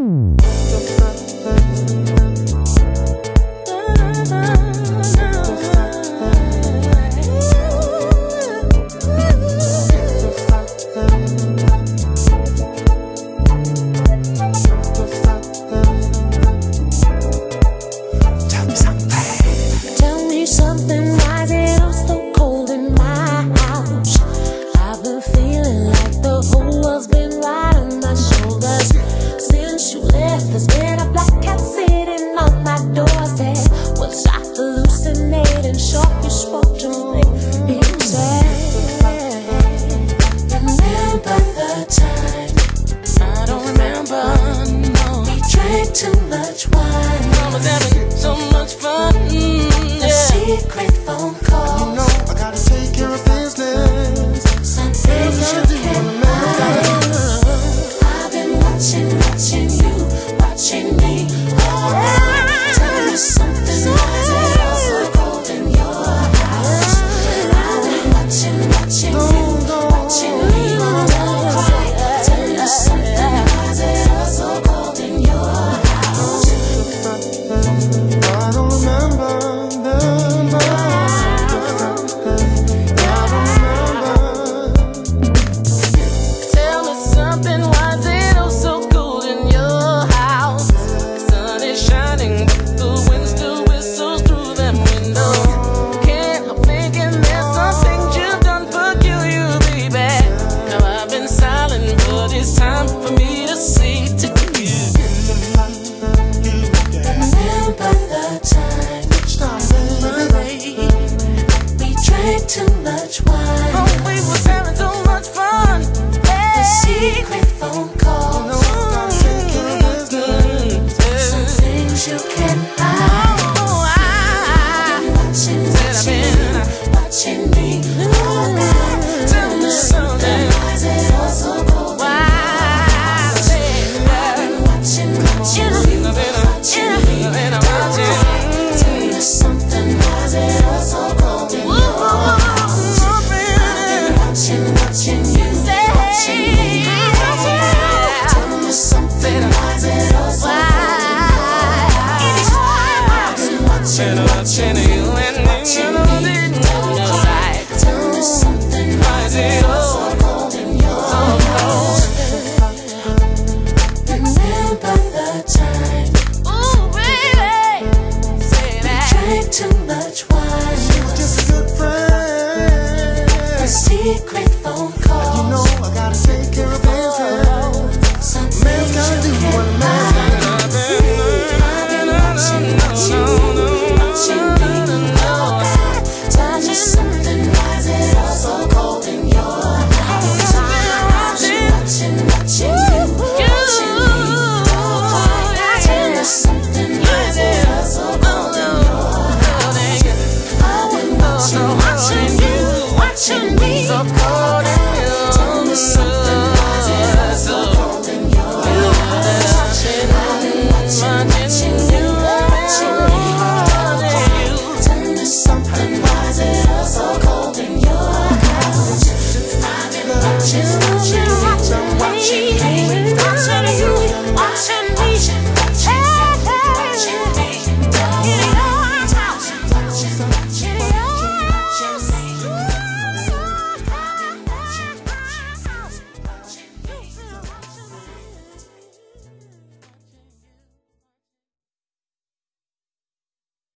Mmm. There's been a black cat sitting on my doorstep. Was I hallucinating? Sure you spoke to me. Remember the time. I don't remember, We drank too much wine. Was so much fun, secret phone call. watching, watching. to watching you, watching me. Tell me something, why I've been and me.